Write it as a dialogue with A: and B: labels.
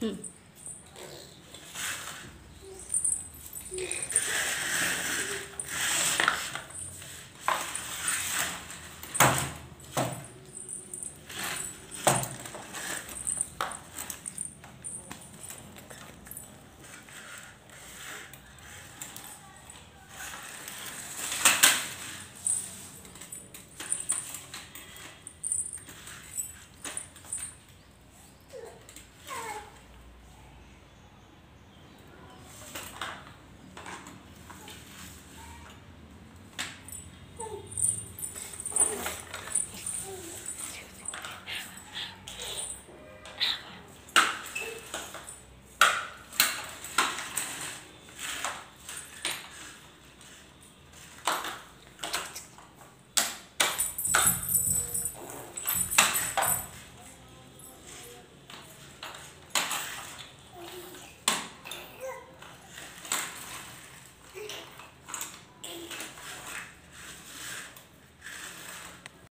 A: Hmm.